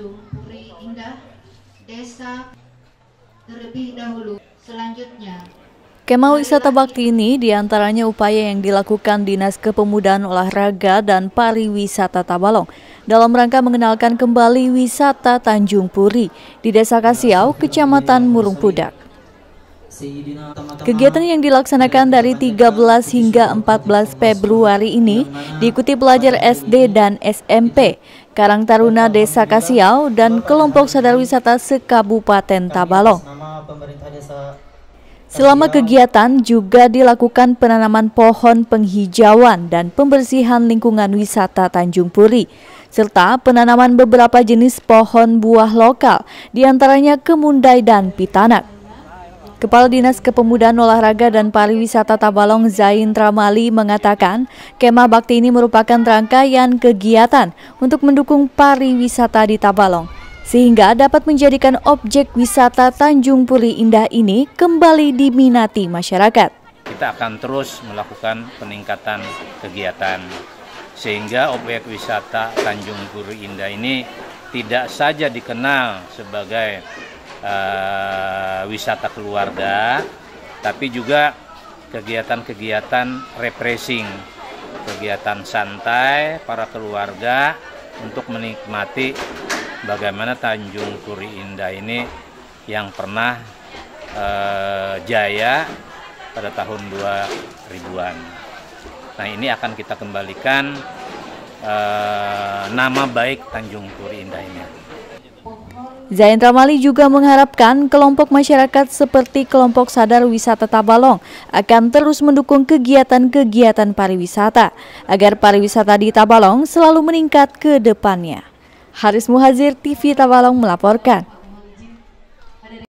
Puri Indah, Desa terlebih dahulu. Selanjutnya, Kemah wisata bakti ini di antaranya upaya yang dilakukan Dinas Kepemudaan Olahraga dan Pariwisata Tabalong dalam rangka mengenalkan kembali wisata Tanjung Puri di Desa Kasiau, Kecamatan Murung Pudak. Kegiatan yang dilaksanakan dari 13 hingga 14 Februari ini diikuti pelajar SD dan SMP, Karang Taruna Desa Kasiau, dan kelompok sadar wisata sekabupaten Tabalong. Selama kegiatan juga dilakukan penanaman pohon penghijauan dan pembersihan lingkungan wisata Tanjung Puri, serta penanaman beberapa jenis pohon buah lokal, di antaranya kemundai dan pitanak. Kepala Dinas Kepemudaan Olahraga dan Pariwisata Tabalong Zain Tramali mengatakan, kemah bakti ini merupakan rangkaian kegiatan untuk mendukung pariwisata di Tabalong sehingga dapat menjadikan objek wisata Tanjung Puri Indah ini kembali diminati masyarakat. Kita akan terus melakukan peningkatan kegiatan sehingga objek wisata Tanjung Puri Indah ini tidak saja dikenal sebagai uh, wisata keluarga, tapi juga kegiatan-kegiatan refreshing, kegiatan santai para keluarga untuk menikmati bagaimana Tanjung Puri Indah ini yang pernah eh, jaya pada tahun 2000-an. Nah ini akan kita kembalikan eh, nama baik Tanjung Puri Indah ini. Zain Ramali juga mengharapkan kelompok masyarakat seperti kelompok sadar wisata Tabalong akan terus mendukung kegiatan-kegiatan pariwisata agar pariwisata di Tabalong selalu meningkat ke depannya. Haris Muhazir TV Tabalong melaporkan.